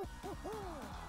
Ho, ho, ho!